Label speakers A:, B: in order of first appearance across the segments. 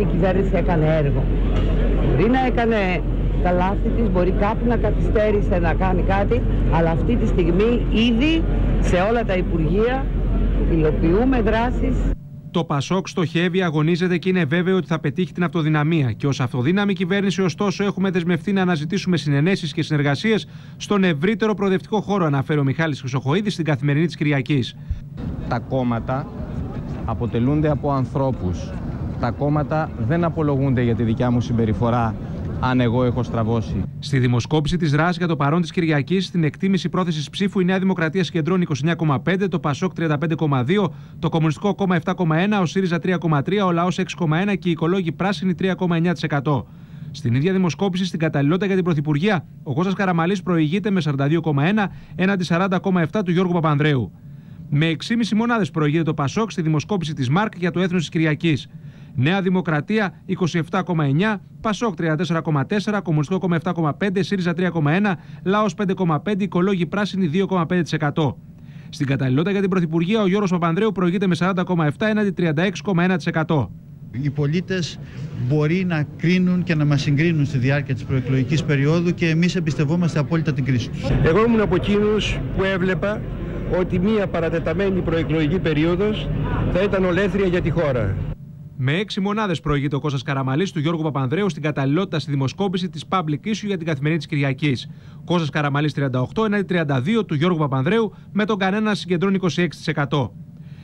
A: αυτή η κυβέρνηση έκανε έργο. Μπορεί να έκανε τα λάθη της, μπορεί κάπου να καθυστέρησε να κάνει κάτι, αλλά αυτή τη στιγμή ήδη σε όλα τα Υπουργεία υλοποιούμε δράσεις.
B: Το Πασόκ στοχεύει, αγωνίζεται και είναι βέβαιο ότι θα πετύχει την αυτοδυναμία. Και ως αυτοδύναμη κυβέρνηση, ωστόσο, έχουμε δεσμευτεί να αναζητήσουμε συνενέσεις και συνεργασίες στον ευρύτερο προοδευτικό χώρο, αναφέρει ο Μιχάλης Χρυσοχοίδης στην καθημερινή της Κυριακής.
C: Τα κόμματα αποτελούνται από ανθρώπους. Τα κόμματα δεν απολογούνται για τη δικιά μου συμπεριφορά αν εγώ έχω στραβώσει.
B: Στη δημοσκόπηση της ΡΑΣ για το παρόν της Κυριακής, στην εκτίμηση πρόθεσης ψήφου, η Νέα Δημοκρατία συγκεντρώνει 29,5, το ΠΑΣΟΚ 35,2, το Κομμουνιστικό Κόμμα 7,1, ο ΣΥΡΙΖΑ 3,3, ο Λαό 6,1 και οι οικολόγοι πράσινοι 3,9%. Στην ίδια δημοσκόπηση στην καταλληλότητα για την Πρωθυπουργία, ο Κώστας Καραμαλής προηγείται με 42,1 έναντι 40,7 του Γιώργου Παπανδρέου. Με 6,5 μονάδες προηγείται το Πασόκ στη δημοσκόπηση της ΜΑΡΚ για το έθνος της Κυριακής. Νέα Δημοκρατία 27,9, Πασόκ 34,4, Κομμουνιστικό Κόμμα 7,5, ΣΥΡΙΖΑ 3,1, Λαός 5,5, Οικολόγοι Πράσινοι 2,5%. Στην καταλληλότητα για την Πρωθυπουργία, ο Γιώργος Παπανδρέου προηγείται με 40,7 έναντι 36,1%.
D: Οι πολίτες μπορεί να κρίνουν και να μας συγκρίνουν στη διάρκεια της προεκλογικής περίοδου και εμείς εμπιστευόμαστε απόλυτα την κρίση τους.
E: Εγώ ήμουν από εκείνους που έβλεπα ότι μία παρατεταμένη προεκλογική περίοδος θα ήταν ολέθρια για τη χώρα.
B: Με έξι μονάδες προηγείται ο Κώστας Καραμαλής του Γιώργου Παπανδρέου στην καταλληλότητα στη δημοσκόπηση της Public Issue για την καθημερινή της Κυριακής. Κώστας Καραμαλής 38 έναντι 32 του Γιώργου Παπανδρέου, με τον κανένα συγκεντρώνει 26%.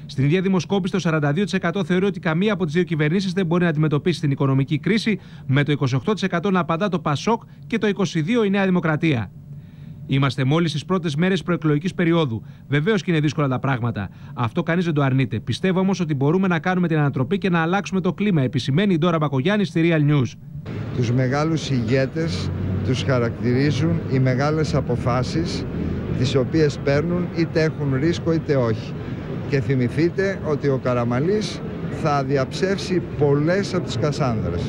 B: Στην ίδια δημοσκόπηση, το 42% θεωρεί ότι καμία από τις δύο κυβερνήσεις δεν μπορεί να αντιμετωπίσει την οικονομική κρίση, με το 28% να απαντά το ΠΑΣΟΚ και το 22% η Νέα Δημοκρατία. Είμαστε μόλις στις πρώτες μέρες προεκλογικής περίοδου. Βεβαίως και είναι δύσκολα τα πράγματα. Αυτό κανείς δεν το αρνείται. Πιστεύω όμως ότι μπορούμε να κάνουμε την ανατροπή και να αλλάξουμε το κλίμα, επισημαίνει η Ντόρα Μπακογιάννη στη Real News.
F: Τους μεγάλους ηγέτες τους χαρακτηρίζουν οι μεγάλες αποφάσεις τις οποίες παίρνουν είτε έχουν ρίσκο είτε όχι. Και θυμηθείτε ότι ο Καραμαλής θα διαψεύσει πολλές από τις Κασάνδρες.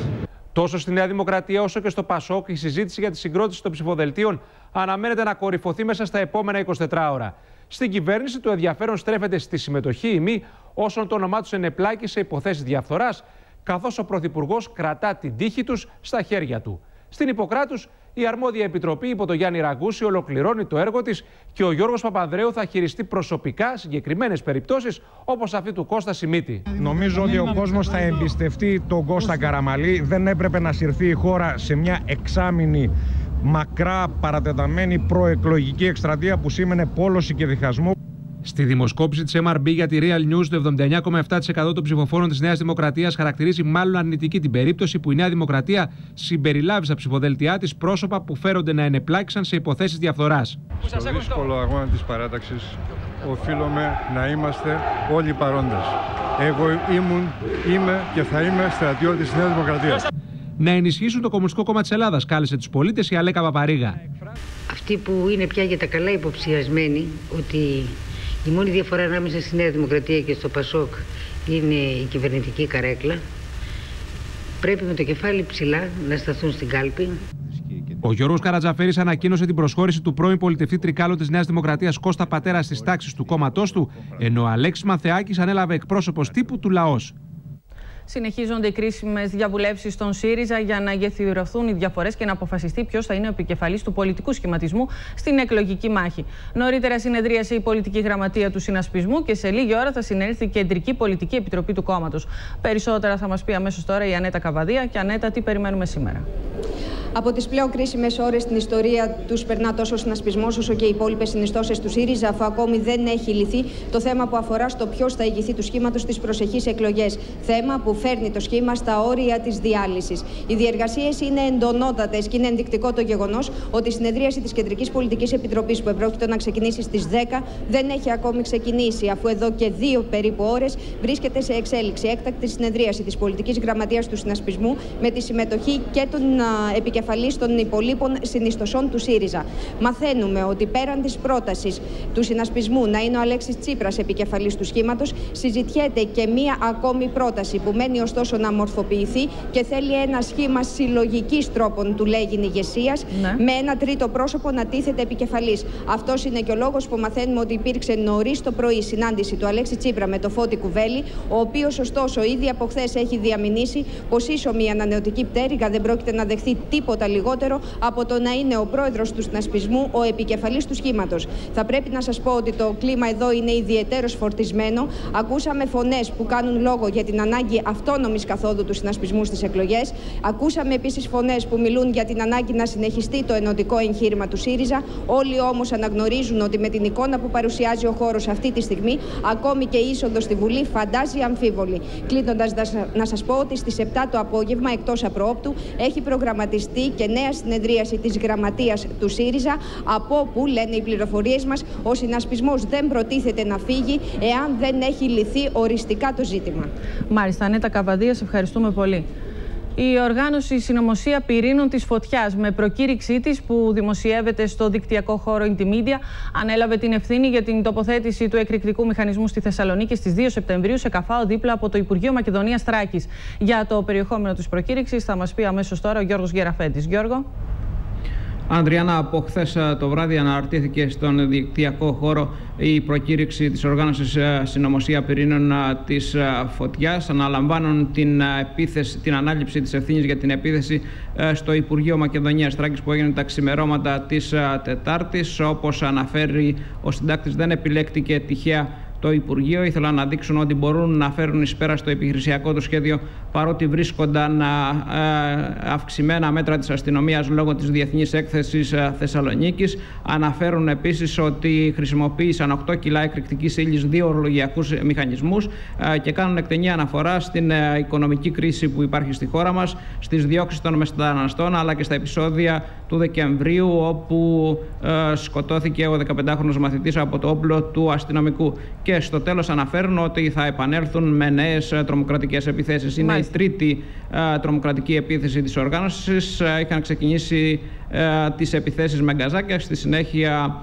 B: Τόσο στη Νέα Δημοκρατία όσο και στο Πασόκ η συζήτηση για τη συγκρότηση των ψηφοδελτίων αναμένεται να κορυφωθεί μέσα στα επόμενα 24 ώρα. Στην κυβέρνηση το ενδιαφέρον στρέφεται στη συμμετοχή ή μη όσων το όνομά τους ενεπλάκει σε υποθέσεις διαφθοράς, καθώς ο Πρωθυπουργός κρατά την τύχη τους στα χέρια του. Στην Ιπποκράτους, η αρμόδια επιτροπή υπό τον Γιάννη Ραγκούση ολοκληρώνει το έργο της και ο Γιώργος Παπανδρέου θα χειριστεί προσωπικά συγκεκριμένες περιπτώσεις όπως αυτή του Κώστα Σιμίτη.
G: Νομίζω ότι ο κόσμος θα εμπιστευτεί τον Κώστα Καραμαλή. Δεν έπρεπε να συρθεί η χώρα σε μια εξάμηνη μακρά παρατεταμένη προεκλογική εκστρατεία που σήμαινε πόλωση και διχασμό.
B: Στη δημοσκόπηση της MRB για τη Real News, το 79,7% των ψηφοφόρων της Νέας Δημοκρατίας χαρακτηρίζει μάλλον αρνητική την περίπτωση που η Νέα Δημοκρατία συμπεριλάβει στα ψηφοδέλτιά της πρόσωπα που φέρονται να ενεπλάκησαν σε υποθέσεις διαφθοράς.
H: Στο δύσκολο αγώνα της παράταξης, οφείλουμε να είμαστε όλοι παρόντες. Εγώ ήμουν, είμαι και θα είμαι στρατιώτη της Νέας Δημοκρατίας
B: να ενισχύσουν το Κομμουνιστικό Κόμμα της Ελλάδας, κάλεσε τους πολίτες η Αλέκα Παπαρίγα.
I: Αυτοί που είναι πια για τα καλά υποψιασμένοι ότι η μόνη διαφορά ανάμεσα στη Νέα Δημοκρατία και στο Πασόκ είναι η κυβερνητική καρέκλα, πρέπει με το κεφάλι ψηλά να σταθούν στην κάλπη.
B: Ο Γιώργος Καρατζαφέρης ανακοίνωσε την προσχώρηση του πρώην πολιτευτή τρικάλου της Νέας Δημοκρατίας Κώστα Πατέρα στις τάξεις του κόμματός του, ενώ ο Αλέξης Μαθεάκη ανέλαβε εκπρόσωπος τύπου του λαός.
J: Συνεχίζονται οι κρίσιμες διαβουλεύσεις στον ΣΥΡΙΖΑ για να γεφυρωθούν οι διαφορές και να αποφασιστεί ποιος θα είναι ο επικεφαλής του πολιτικού σχηματισμού στην εκλογική μάχη. Νωρίτερα συνεδρίασε η πολιτική γραμματεία του συνασπισμού και σε λίγη ώρα θα συνέλθει η Κεντρική Πολιτική Επιτροπή του κόμματος. Περισσότερα θα μας πει αμέσως τώρα η Ανέτα Καβαδία. Και Ανέτα, τι περιμένουμε σήμερα.
K: Από τις πλέον κρίσιμες ώρες στην ιστορία τους περνά τόσο ο συνασπισμός όσο και οι υπόλοιπες συνιστώσεις του ΣΥΡΙΖΑ, αφού ακόμη δεν έχει λυθεί το θέμα που αφορά στο ποιος θα ηγηθεί του σχήματος στις προσεχείς εκλογές. Θέμα που φέρνει το σχήμα στα όρια της διάλυσης. Οι διεργασίες είναι εντονότατες και είναι ενδεικτικό το γεγονός ότι η συνεδρίαση της Κεντρικής Πολιτικής Επιτροπής που επρόκειτο να ξεκινήσει στις 10 δεν έχει ακόμη ξεκινήσει, αφού εδώ και δύο περίπου ώρες βρίσκεται σε εξέλιξη έκτακτη συνεδρίαση της Πολιτικής Γραμματείας του Συνασπισμού με τη συμμετοχή και των επικεφαλών επικεφαλής των υπολείπων συνιστοσών του ΣΥΡΙΖΑ. Μαθαίνουμε ότι πέραν της πρότασης του συνασπισμού να είναι ο Αλέξης Τσίπρας επικεφαλής του σχήματος, συζητιέται και μία ακόμη πρόταση που μένει ωστόσο να μορφοποιηθεί και θέλει ένα σχήμα συλλογικής τρόπων του λέγειν ηγεσίας ναι. με ένα τρίτο πρόσωπο να τίθεται επικεφαλής. Αυτός είναι και ο λόγος που μαθαίνουμε ότι υπήρξε νωρίς το πρωί συνάντηση του Αλέξη Τσίπρα με το Φώτη Κουβέλη, ο οποίος ωστόσο ήδη από χθες έχει διαμηνήσει πως ίσω μια ανανεωτική πτέρυγα δεν πρόκειται να δεχθεί τίποτα λιγότερο από το να είναι ο πρόεδρος του συνασπισμού ο επικεφαλής του σχήματος. Θα πρέπει να σας πω ότι το κλίμα εδώ είναι ιδιαίτερος φορτισμένο. Ακούσαμε φωνές που κάνουν λόγο για την ανάγκη αυτόνομης καθόδου του συνασπισμού στις εκλογές. Ακούσαμε επίσης φωνές που μιλούν για την ανάγκη να συνεχιστεί το ενωτικό εγχείρημα του ΣΥΡΙΖΑ. Όλοι όμως αναγνωρίζουν ότι με την εικόνα που παρουσιάζει ο χώρος αυτή τη στιγμή, ακόμη και η είσοδος στη Βουλή φαντάζει αμφίβολη. Κλείνοντας, να σα πω ότι στις 7 το απόγευμα, εκτός απροόπτου, έχει προγραμματιστεί και νέα συνεδρίαση της γραμματείας του ΣΥΡΙΖΑ, από όπου, λένε οι πληροφορίες μας, ο συνασπισμός δεν προτίθεται να φύγει εάν δεν έχει λυθεί οριστικά το ζήτημα.
J: Μάλιστα, Ανέτα Καβαδίας, ευχαριστούμε πολύ. Η οργάνωση Συνωμοσία Πυρήνων της Φωτιάς, με προκήρυξή της που δημοσιεύεται στο δικτυακό χώρο Intimedia, ανέλαβε την ευθύνη για την τοποθέτηση του εκρηκτικού μηχανισμού στη Θεσσαλονίκη στις 2 Σεπτεμβρίου σε Καφάο δίπλα από το Υπουργείο Μακεδονίας Τράκη. Για το περιεχόμενο της προκήρυξης θα μας πει αμέσως τώρα ο Γιώργος Γεραφέτη. Γιώργο.
L: Ανδριάννα, από χθες το βράδυ αναρτήθηκε στον δικτυακό χώρο η προκήρυξη της οργάνωσης Συνωμοσία Πυρήνων της Φωτιάς. Αναλαμβάνουν την, επίθεση, την ανάληψη της ευθύνης για την επίθεση στο Υπουργείο Μακεδονίας Τράκης που έγινε τα ξημερώματα της Τετάρτης. Όπως αναφέρει ο συντάκτης δεν επιλέκτηκε τυχαία το Υπουργείο. Ήθελαν να δείξουν ότι μπορούν να φέρουν εις πέρα στο επιχειρησιακό τους σχέδιο παρότι βρίσκονταν αυξημένα μέτρα της αστυνομίας λόγω της Διεθνής Έκθεσης Θεσσαλονίκης. Αναφέρουν επίσης ότι χρησιμοποίησαν 8 κιλά εκρηκτικής ύλης, δύο ορολογιακούς μηχανισμούς και κάνουν εκτενή αναφορά στην οικονομική κρίση που υπάρχει στη χώρα μας, στις διώξεις των μεταναστών αλλά και στα επεισόδια του Δεκεμβρίου όπου σκοτώθηκε ο 15χρονος μαθητής από το όπλο του αστυνομικού και στο τέλος αναφέρουν ότι θα επανέλθουν με νέες ε, τρομοκρατικές επιθέσεις. Είναι η τρίτη ε, τρομοκρατική επίθεση της οργάνωσης. Ε, είχαν ξεκινήσει τις επιθέσεις με γκαζάκια. Στη συνέχεια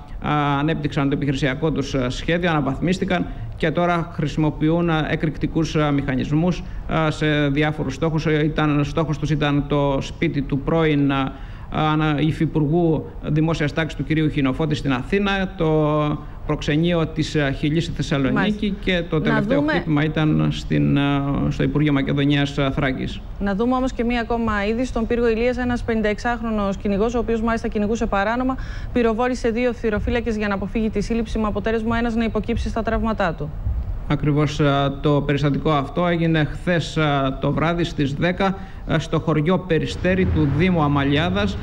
L: ανέπτυξαν το επιχειρησιακό τους σχέδιο, αναβαθμίστηκαν και τώρα χρησιμοποιούν εκρηκτικούς μηχανισμούς σε διάφορους στόχους. Ήταν, στόχος τους ήταν το σπίτι του πρώην υφυπουργού δημόσιας τάξης του κυρίου Χινοφώτη στην Αθήνα, το προξενείο της ε, Χιλής στη Θεσσαλονίκη και το τελευταίο δούμε... χτύπημα ήταν στην, ε, στο Υπουργείο Μακεδονίας ε, Θράκης.
J: Να δούμε όμως και μία ακόμα είδη. Στον πύργο Ηλίας ένας 56χρονος κυνηγός, ο οποίος μάλιστα κυνηγούσε παράνομα, πυροβόλησε δύο θηροφύλακες για να αποφύγει τη σύλληψη με αποτέλεσμα ένας να υποκύψει στα τραύματά του.
L: Ακριβώς το περιστατικό αυτό έγινε χθες το βράδυ στις 10 στο χωριό Περιστέρη του Δήμου Αμαλιάδας.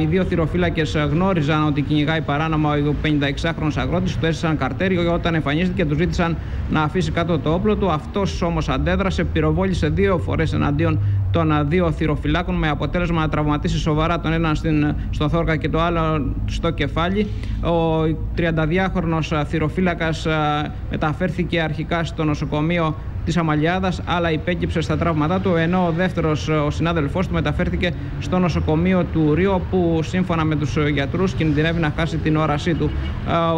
L: Οι δύο θηροφύλακες γνώριζαν ότι κυνηγάει παράνομα ο 56χρονος αγρότης, του έστεισαν καρτέριο όταν εμφανίστηκε και τους ζήτησαν να αφήσει κάτω το όπλο του. Αυτός όμως αντέδρασε, πυροβόλησε δύο φορές εναντίον των δύο θηροφυλάκων με αποτέλεσμα να τραυματίσει σοβαρά τον έναν στην, στον θόρκα και το άλλο στο κεφάλι. Ο 32χρονος θηροφύλακας μεταφέρθηκε αρχικά στο νοσοκομείο της Αμαλιάδας, αλλά υπέκυψε στα τραύματά του, ενώ ο δεύτερος, ο συνάδελφός του, μεταφέρθηκε στο νοσοκομείο του Ρίο, όπου σύμφωνα με τους γιατρούς κινδυνεύει να χάσει την όρασή του.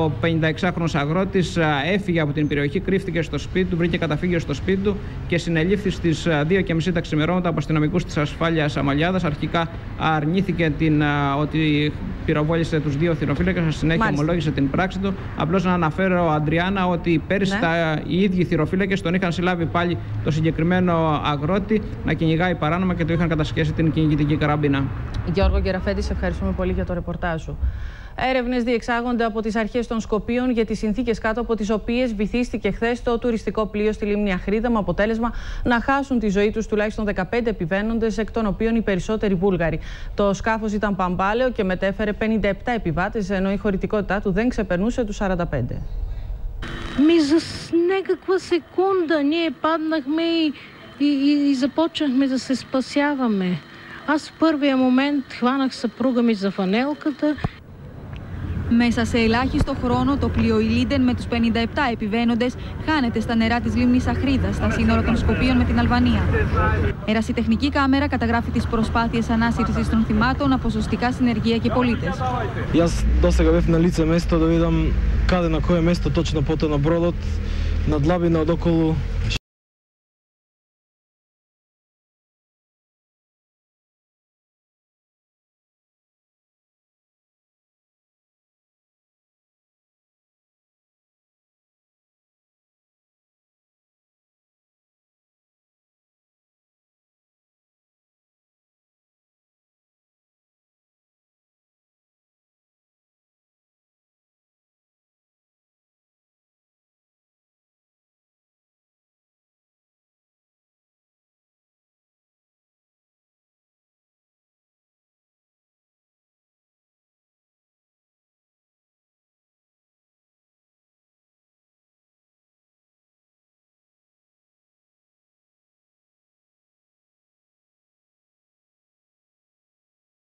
L: Ο 56χρονο αγρότης έφυγε από την περιοχή, κρύφτηκε στο σπίτι του, βρήκε καταφύγιο στο σπίτι του και συνελήφθη στις 2.30 τα ξημερώματα από αστυνομικούς της ασφάλειας Αμαλιάδας. Αρχικά αρνήθηκε την, ότι πυροβόλησε τους δύο θηροφύλακες, στη συνέχεια Μάλιστα. ομολόγησε την πράξη του. Απλώς να αναφέρω, Αντριάννα, ότι πέρυσι ναι. τα, οι ίδιοι θηροφύλακες τον είχαν συλλάβει πάλι το συγκεκριμένο αγρότη να κυνηγάει παράνομα και το είχαν κατασχέσει την κυνηγητική καραμπίνα.
J: Γιώργο Γεραφέτη, σε ευχαριστούμε πολύ για το ρεπορτάζ σου. Έρευνες διεξάγονται από τις αρχές των Σκοπίων για τις συνθήκες κάτω από τις οποίες βυθίστηκε χθες το τουριστικό πλοίο στη λίμνη Αχρίδα, με αποτέλεσμα να χάσουν τη ζωή τους τουλάχιστον 15 επιβαίνοντες, εκ των οποίων οι περισσότεροι Βούλγαροι. Το σκάφος ήταν παμπάλαιο και μετέφερε 57 επιβάτες, ενώ η χωρητικότητά του δεν ξεπερνούσε τους 45.
M: Ми за някаква секунда ние паднахме и, и, и, и започнахме да се спасяваме. Аз в първия момент хванах съпруга ми за фанелката
N: Μέσα σε ελάχιστο χρόνο το πλοίο Ηλίντεν με τους 57 επιβαίνοντες χάνεται στα νερά της λίμνης Αχρίδας στα σύνορα των Σκοπίων με την Αλβανία. Ερασιτεχνική κάμερα καταγράφει τις προσπάθειες ανάσυρσης των θυμάτων από σωστικά συνεργεία και πολίτες.
O: Ja μέσα